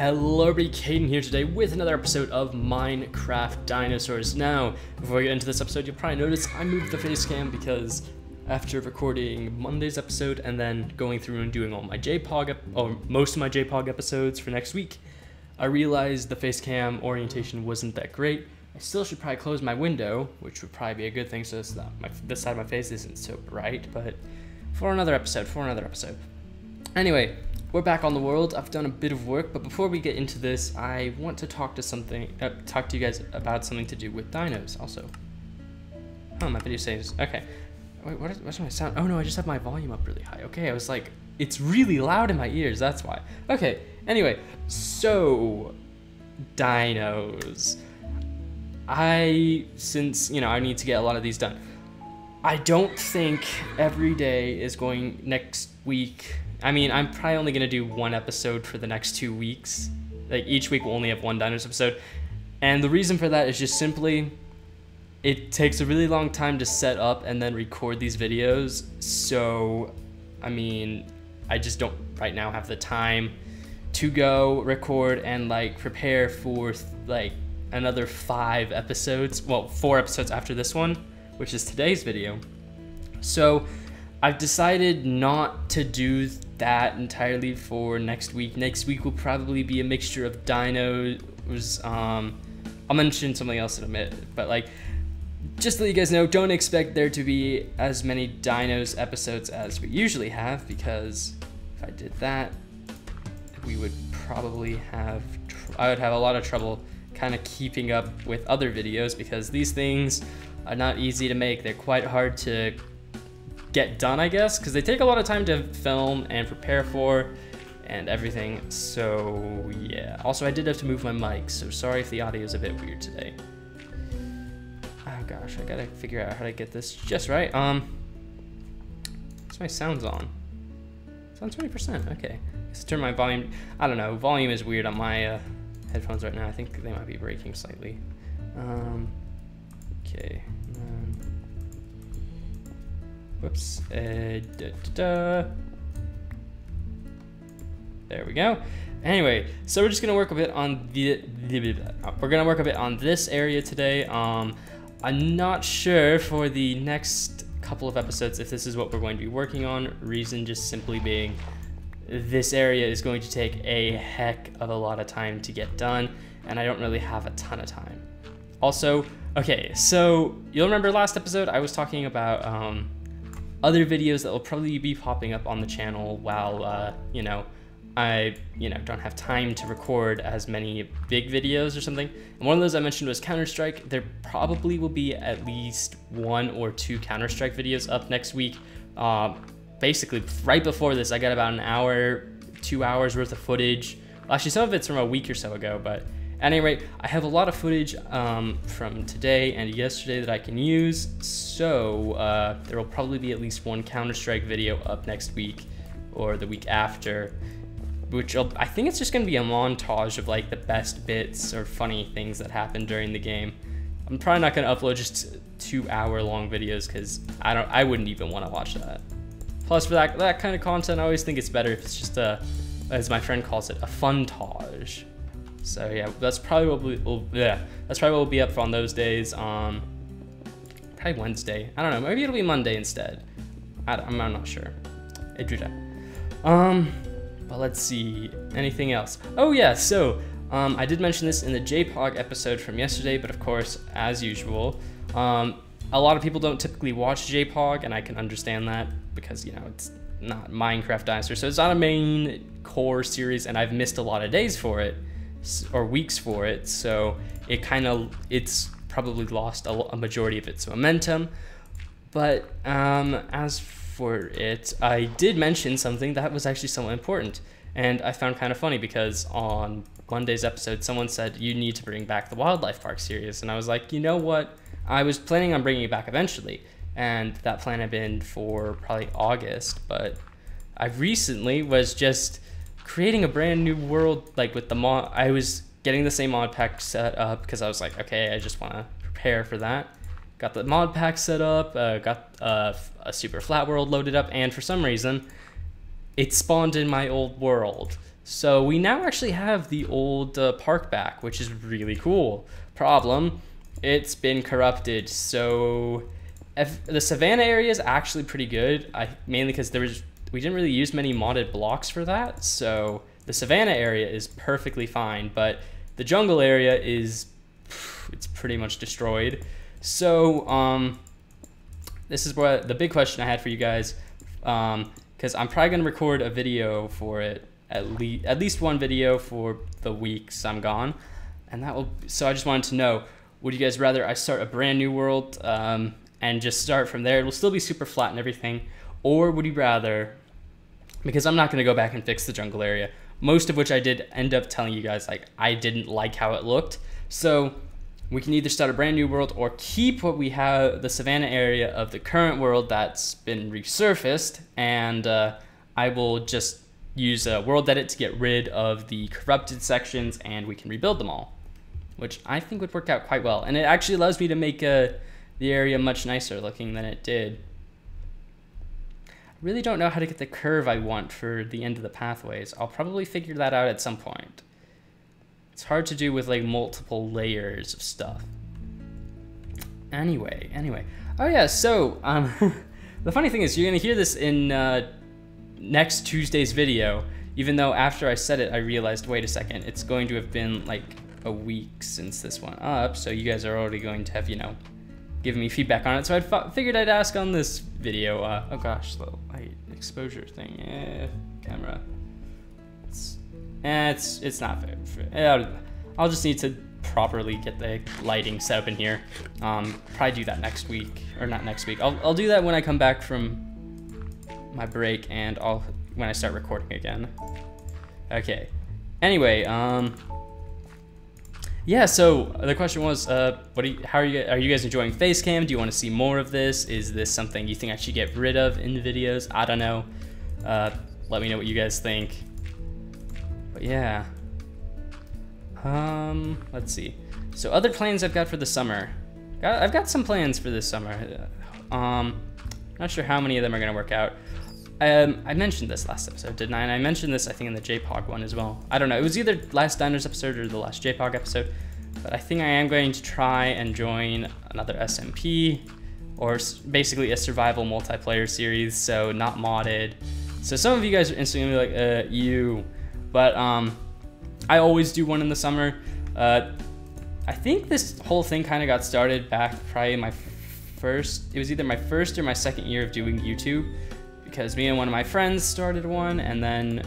Hello everybody, Caden here today with another episode of Minecraft Dinosaurs. Now, before we get into this episode, you'll probably notice I moved the face cam because after recording Monday's episode and then going through and doing all my JPOG, or most of my JPOG episodes for next week, I realized the face cam orientation wasn't that great. I still should probably close my window, which would probably be a good thing so that my, this side of my face isn't so bright, but for another episode, for another episode. Anyway, we're back on the world. I've done a bit of work, but before we get into this, I want to talk to something, uh, talk to you guys about something to do with dinos also. Oh, my video saves. Okay. Wait, what is, what's my sound? Oh no, I just have my volume up really high. Okay, I was like, it's really loud in my ears, that's why. Okay, anyway, so, dinos. I, since, you know, I need to get a lot of these done. I don't think every day is going next week I mean, I'm probably only gonna do one episode for the next two weeks. Like each week we'll only have one Dinos episode. And the reason for that is just simply it takes a really long time to set up and then record these videos. So, I mean, I just don't right now have the time to go record and like prepare for like another five episodes. Well, four episodes after this one, which is today's video. So, I've decided not to do that entirely for next week. Next week will probably be a mixture of dinos. Um, I'll mention something else in a minute, but like, just to let you guys know, don't expect there to be as many dinos episodes as we usually have, because if I did that, we would probably have, I would have a lot of trouble kind of keeping up with other videos because these things are not easy to make. They're quite hard to get done, I guess, because they take a lot of time to film and prepare for and everything. So yeah. Also, I did have to move my mic, so sorry if the audio is a bit weird today. Oh gosh, I gotta figure out how to get this just right. Um, what's my sounds on? It's on 20%, okay. Let's turn my volume, I don't know, volume is weird on my uh, headphones right now. I think they might be breaking slightly. Um, okay. Whoops. Uh, da, da, da. There we go. Anyway, so we're just gonna work a bit on the, the we're gonna work a bit on this area today. Um, I'm not sure for the next couple of episodes if this is what we're going to be working on. Reason just simply being this area is going to take a heck of a lot of time to get done, and I don't really have a ton of time. Also, okay, so you'll remember last episode I was talking about um, other videos that will probably be popping up on the channel while, uh, you know, I, you know, don't have time to record as many big videos or something. And one of those I mentioned was Counter-Strike. There probably will be at least one or two Counter-Strike videos up next week. Uh, basically, right before this, I got about an hour, two hours worth of footage. Actually, some of it's from a week or so ago, but at any rate, I have a lot of footage um, from today and yesterday that I can use, so uh, there will probably be at least one Counter-Strike video up next week or the week after, which I'll, I think it's just going to be a montage of like the best bits or funny things that happened during the game. I'm probably not going to upload just two hour long videos because I don't, I wouldn't even want to watch that. Plus for that, that kind of content, I always think it's better if it's just a, as my friend calls it, a fun-tage. So yeah, that's probably what we will, yeah, that's probably what will be up on those days. Um, probably Wednesday. I don't know. Maybe it'll be Monday instead. I, am I'm not sure. Idrita. Um, but let's see. Anything else? Oh yeah. So um, I did mention this in the JPOG episode from yesterday, but of course, as usual, um, a lot of people don't typically watch JPOG, and I can understand that because you know it's not Minecraft Dinosaur, so it's not a main core series, and I've missed a lot of days for it or weeks for it. So it kind of, it's probably lost a, a, majority of its momentum. But um, as for it, I did mention something that was actually somewhat important. And I found kind of funny because on Monday's episode, someone said, you need to bring back the Wildlife Park series. And I was like, you know what? I was planning on bringing it back eventually. And that plan had been for probably August. But I recently was just creating a brand new world like with the mod i was getting the same mod pack set up because i was like okay i just want to prepare for that got the mod pack set up uh, got uh, a super flat world loaded up and for some reason it spawned in my old world So we now actually have the old uh, park back, which is really cool. Problem, it's been corrupted. So the savannah area is actually pretty good. I mainly because there was we didn't really use many modded blocks for that. So the savannah area is perfectly fine, but the jungle area is it's pretty much destroyed. So um, this is what the big question I had for you guys, because um, I'm probably gonna record a video for it at least at least one video for the weeks I'm gone, and that will. So I just wanted to know, would you guys rather I start a brand new world um, and just start from there? It will still be super flat and everything, or would you rather? Because I'm not gonna go back and fix the jungle area, most of which I did end up telling you guys like I didn't like how it looked. So we can either start a brand new world or keep what we have the savannah area of the current world that's been resurfaced and uh, i will just use a world edit to get rid of the corrupted sections and we can rebuild them all. Which i think would work out quite well and it actually allows me to make uh, the area much nicer looking than it did really don't know how to get the curve i want for the end of the pathways i'll probably figure that out at some point it's hard to do with like multiple layers of stuff. Anyway, anyway. Oh yeah, so um, the funny thing is you're gonna hear this in uh, next Tuesday's video, even though after I said it, I realized, wait a second, it's going to have been like a week since this went up, so you guys are already going to have, you know, given me feedback on it. So I figured I'd ask on this video. Uh, oh gosh, the light exposure thing. Eh, camera. Eh, it's it's not fair. Eh, I'll just need to properly get the lighting set up in here. Um, probably do that next week, or not next week. I'll, I'll do that when I come back from my break and I'll when I start recording again. Okay. Anyway, um, yeah. So the question was, uh, what do you, how are you are you guys enjoying Facecam? Do you want to see more of this? Is this something you think I should get rid of in the videos? I don't know. Uh, let me know what you guys think. But yeah. Um, let's see. So other plans I've got for the summer. I've got some plans for this summer. Um, not sure how many of them are gonna work out. Um, I mentioned this last episode, didn't I? And I mentioned this, I think, in the JPOG one as well. I don't know. It was either last Dinos episode or the last JPOG episode. But I think I am going to try and join another SMP or basically a survival multiplayer series. So not modded. So some of you guys are instantly like, uh, you but um, I always do one in the summer. Uh, I think this whole thing kind of got started back probably my first, it was either my first or my second year of doing YouTube because me and one of my friends started one and then,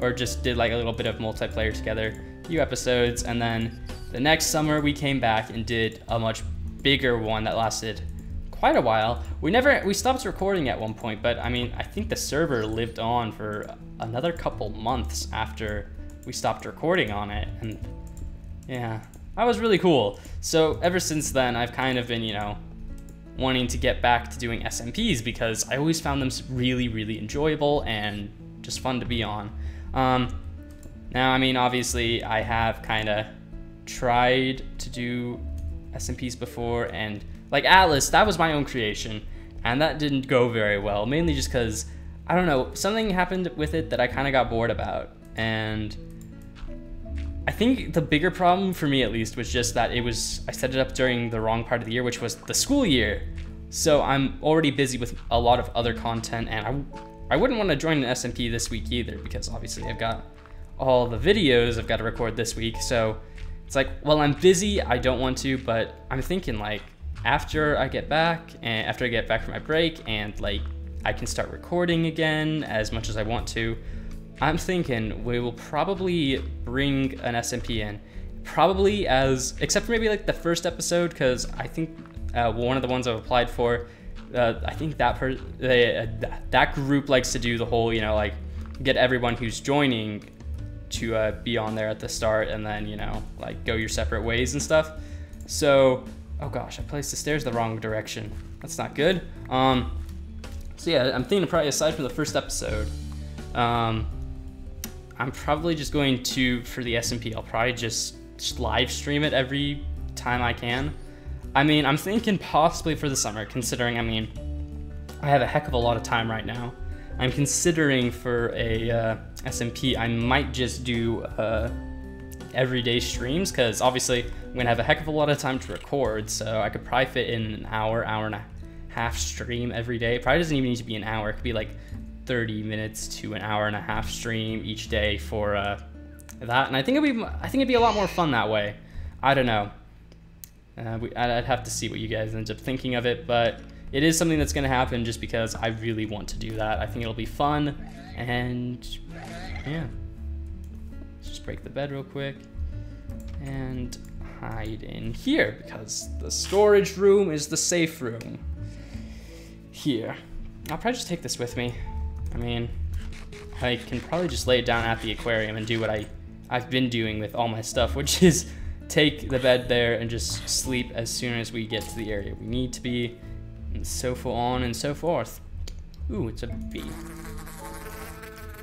or just did like a little bit of multiplayer together, few episodes. And then the next summer we came back and did a much bigger one that lasted quite a while. We never, we stopped recording at one point, but I mean, I think the server lived on for another couple months after we stopped recording on it. And yeah, that was really cool. So ever since then, I've kind of been, you know, wanting to get back to doing SMPs because I always found them really, really enjoyable and just fun to be on. Um, now, I mean, obviously, I have kind of tried to do SMPs before, and like Atlas, that was my own creation, and that didn't go very well, mainly just because I don't know, something happened with it that I kind of got bored about. And I think the bigger problem for me at least was just that it was, I set it up during the wrong part of the year, which was the school year. So I'm already busy with a lot of other content and I, I wouldn't want to join an SMP this week either because obviously I've got all the videos I've got to record this week. So it's like, well, I'm busy. I don't want to, but I'm thinking like after I get back and after I get back from my break and like I can start recording again as much as I want to. I'm thinking we will probably bring an SMP in, probably as, except for maybe like the first episode, because I think uh, one of the ones I've applied for, uh, I think that per they, uh, that group likes to do the whole, you know, like get everyone who's joining to uh, be on there at the start and then, you know, like go your separate ways and stuff. So, oh gosh, I placed the stairs the wrong direction. That's not good. Um, so yeah, I'm thinking probably aside from the first episode, um, I'm probably just going to, for the SMP, I'll probably just, live stream it every time I can. I mean, I'm thinking possibly for the summer, considering, I mean, I have a heck of a lot of time right now. I'm considering for a uh, SMP, I might just do uh, everyday streams because obviously I'm gonna have a heck of a lot of time to record, so I could probably fit in an hour, hour and a half stream every day. It probably doesn't even need to be an hour. It could be like 30 minutes to an hour and a half stream each day for uh, that, and I think it'd be I think it'd be a lot more fun that way. I don't know. Uh, we, I'd have to see what you guys end up thinking of it, but it is something that's going to happen just because I really want to do that. I think it'll be fun, and yeah. Let's just break the bed real quick and hide in here because the storage room is the safe room. Here. I'll probably just take this with me. I mean, I can probably just lay it down at the aquarium and do what I, I've been doing with all my stuff, which is take the bed there and just sleep as soon as we get to the area we need to be and so on and so forth. Ooh, it's a bee.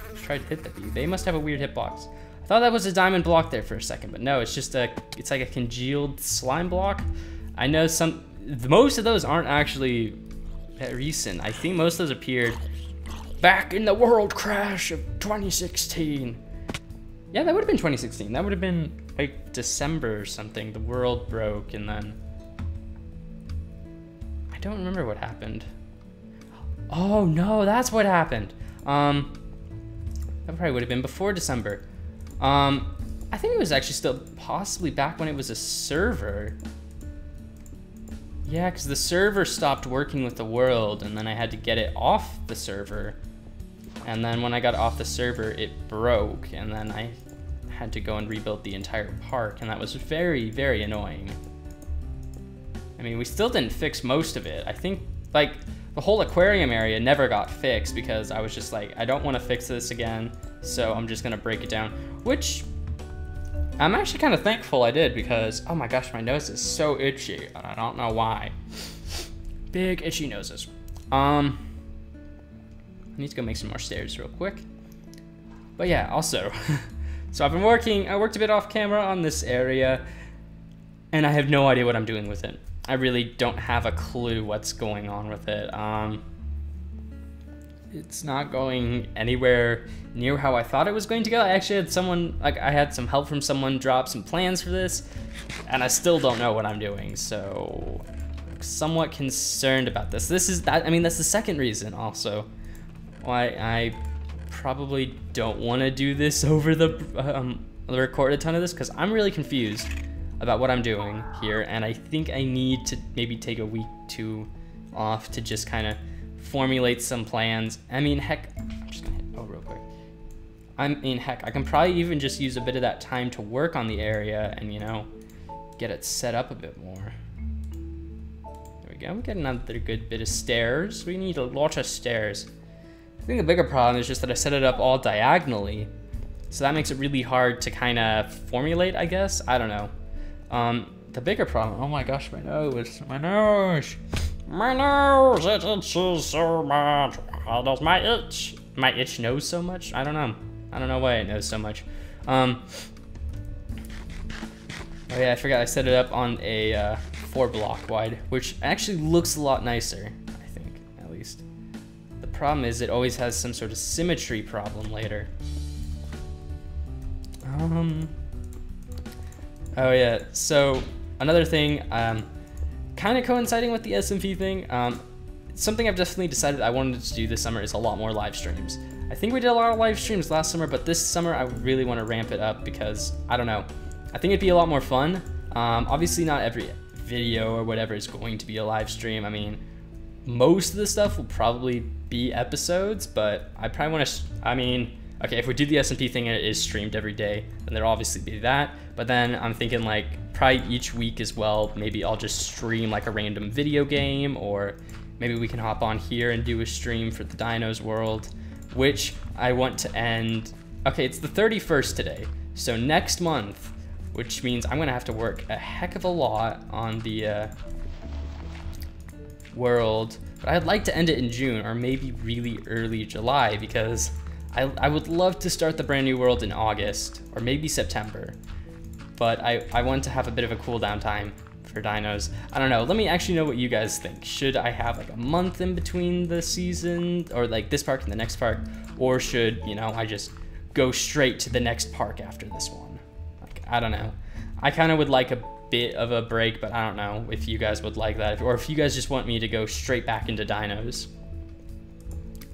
Let's to hit the bee. They must have a weird hitbox. I thought that was a diamond block there for a second, but no, it's just a, it's like a congealed slime block. I know some, most of those aren't actually recent. I think most of those appeared back in the world crash of 2016. Yeah, that would have been 2016. That would have been like December or something. The world broke and then I don't remember what happened. Oh no, that's what happened. Um, that probably would have been before December. Um, I think it was actually still possibly back when it was a server. Yeah, because the server stopped working with the world, and then I had to get it off the server. And then when I got off the server, it broke, and then I had to go and rebuild the entire park, and that was very, very annoying. I mean, we still didn't fix most of it. I think, like, the whole aquarium area never got fixed because I was just like, I don't want to fix this again, so I'm just gonna break it down. Which, I'm actually kind of thankful I did because, oh my gosh, my nose is so itchy, and I don't know why. Big itchy noses. Um, I need to go make some more stairs real quick. But yeah, also, so I've been working, I worked a bit off camera on this area, and I have no idea what I'm doing with it. I really don't have a clue what's going on with it. Um, it's not going anywhere near how I thought it was going to go. I actually had someone, like, I had some help from someone drop some plans for this, and I still don't know what I'm doing, so somewhat concerned about this. This is that, I mean, that's the second reason also why I probably don't want to do this over the, um, record a ton of this, because I'm really confused about what I'm doing here, and I think I need to maybe take a week two off to just kind of formulate some plans. I mean, heck, I'm just gonna hit oh real quick. I mean, heck, I can probably even just use a bit of that time to work on the area and you know, get it set up a bit more. There we go. We get another good bit of stairs. We need a lot of stairs. I think the bigger problem is just that I set it up all diagonally. So that makes it really hard to kind of formulate, I guess. I don't know. Um, the bigger problem, oh my gosh, my nose, my nose, my nose, it itches so much. How does my itch? My itch knows so much? I don't know. I don't know why it knows so much. Um, oh yeah, I forgot I set it up on a uh, four block wide, which actually looks a lot nicer, problem is it always has some sort of symmetry problem later. Um, Oh yeah, so another thing, um, kind of coinciding with the SMP thing, um, something I've definitely decided I wanted to do this summer is a lot more live streams. I think we did a lot of live streams last summer, but this summer I really want to ramp it up because, I don't know, I think it'd be a lot more fun. Um, obviously not every video or whatever is going to be a live stream. I mean, most of the stuff will probably episodes, but I probably want to, I mean, okay, if we do the SMP thing and it is streamed every day, then there'll obviously be that. But then I'm thinking like probably each week as well, maybe I'll just stream like a random video game or maybe we can hop on here and do a stream for the Dinos World, which I want to end. Okay, it's the 31st today. So next month, which means I'm gonna have to work a heck of a lot on the uh, world. But I'd like to end it in June or maybe really early July because I, I would love to start the brand new world in August or maybe September, but I, I want to have a bit of a cool down time for dinos. I don't know. Let me actually know what you guys think. Should I have like a month in between the season or like this park and the next park? Or should, you know, I just go straight to the next park after this one? Like, I don't know. I kind of would like a bit of a break, but I don't know if you guys would like that or if you guys just want me to go straight back into dinos.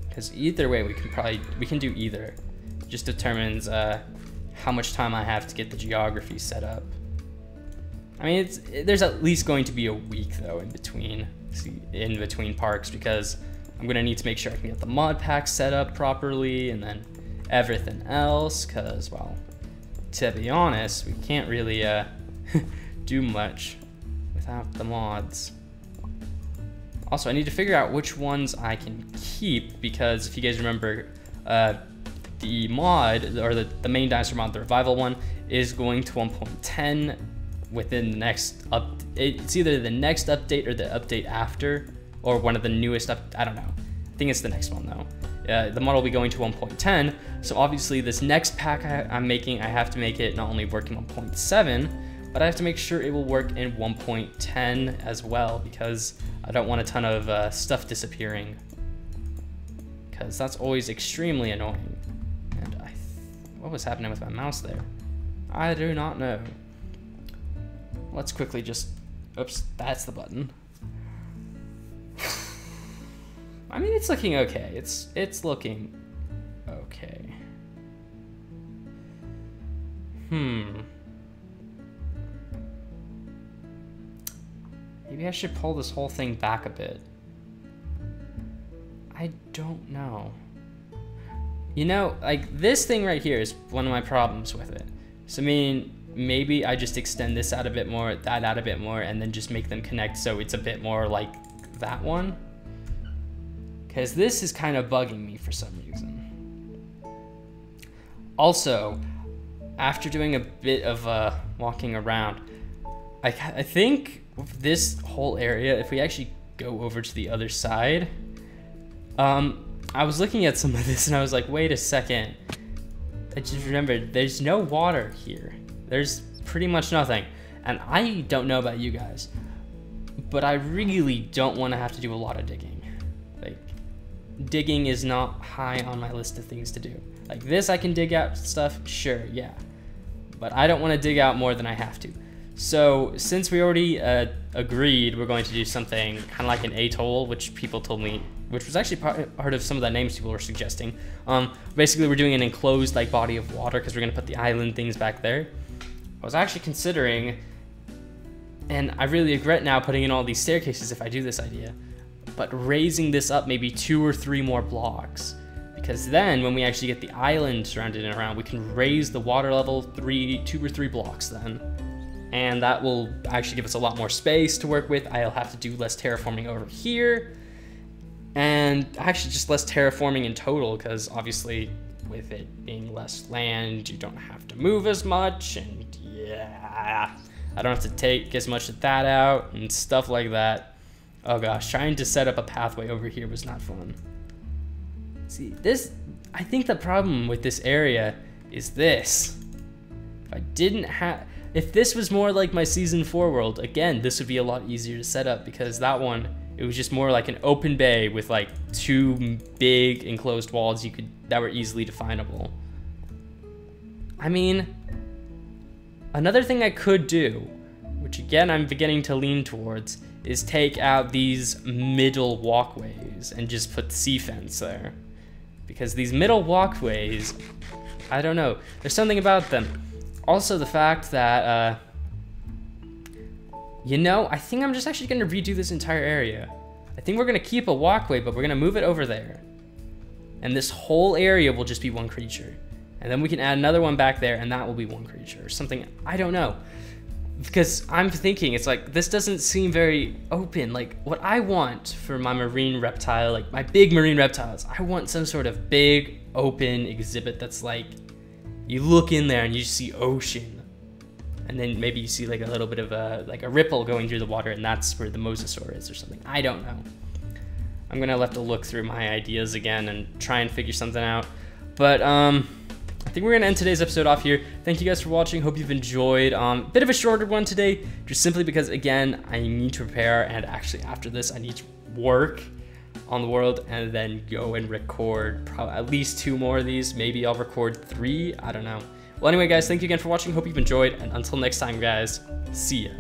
Because either way, we can probably, we can do either. Just determines uh, how much time I have to get the geography set up. I mean, it's there's at least going to be a week though in between in between parks because I'm gonna need to make sure I can get the mod pack set up properly and then everything else. Cause well, to be honest, we can't really uh, do much without the mods. Also, I need to figure out which ones I can keep because if you guys remember, uh, the mod or the, the main dinosaur mod, the revival one, is going to 1.10 within the next up. It's either the next update or the update after, or one of the newest up. I don't know. I think it's the next one though. Uh, the mod will be going to 1.10. So obviously this next pack I, I'm making, I have to make it not only work in 1.7, but I have to make sure it will work in 1.10 as well because I don't want a ton of uh, stuff disappearing because that's always extremely annoying. And I, what was happening with my mouse there? I do not know. Let's quickly just, oops, that's the button. I mean, it's looking okay. It's, it's looking okay. Hmm. Maybe I should pull this whole thing back a bit. I don't know. You know, like this thing right here is one of my problems with it. So I mean, maybe I just extend this out a bit more, that out a bit more, and then just make them connect so it's a bit more like that one. Because this is kind of bugging me for some reason. Also, after doing a bit of uh, walking around, I, I think this whole area, if we actually go over to the other side, um, I was looking at some of this and I was like, wait a second. I just remembered there's no water here. There's pretty much nothing. And I don't know about you guys, but I really don't want to have to do a lot of digging. Like, digging is not high on my list of things to do. Like this, I can dig out stuff, sure, yeah. But I don't want to dig out more than I have to. So since we already uh, agreed we're going to do something kind of like an atoll, which people told me which was actually part, of some of the names people were suggesting. Um, basically, we're doing an enclosed like body of water because we're gonna put the island things back there. I was actually considering, and I really regret now putting in all these staircases if I do this idea, but raising this up maybe two or three more blocks. Because then when we actually get the island surrounded and around, we can raise the water level three, two or three blocks then. And that will actually give us a lot more space to work with. I'll have to do less terraforming over here. And actually just less terraforming in total because obviously with it being less land you don't have to move as much. And yeah I don't have to take as much of that out and stuff like that. Oh gosh trying to set up a pathway over here was not fun. See this I think the problem with this area is this. If I didn't have if this was more like my season 4 world again this would be a lot easier to set up because that one it was just more like an open bay with like two big enclosed walls you could that were easily definable. I mean, another thing I could do, which again I'm beginning to lean towards, is take out these middle walkways and just put sea fence there. Because these middle walkways, I don't know, there's something about them. Also the fact that uh, you know, I think I'm just actually gonna redo this entire area. I think we're gonna keep a walkway, but we're gonna move it over there. And this whole area will just be one creature. And then we can add another one back there and that will be one creature or something. I don't know. Because I'm thinking, it's like, this doesn't seem very open. Like, what I want for my marine reptile, like my big marine reptiles, I want some sort of big, open exhibit that's like, you look in there and you see ocean and then maybe you see like a little bit of a like a ripple going through the water and that's where the mosasaur is or something i don't know i'm gonna have to look through my ideas again and try and figure something out but um I think we're gonna end today's episode off here. Thank you guys for watching. Hope you've enjoyed. Um, bit of a shorter one today, just simply because again, I need to prepare, and actually after this, I need to work on the world and then go and record probably at least two more of these. Maybe I'll record three. I don't know. Well, anyway, guys, thank you again for watching. Hope you've enjoyed, and until next time, guys, see ya.